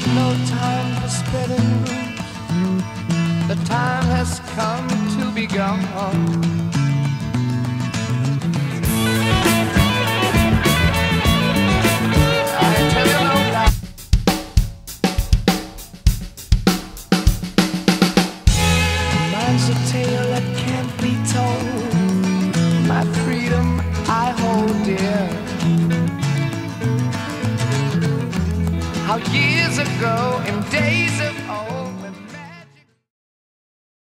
no time for spreading news. The time has come to be gone. How years ago in days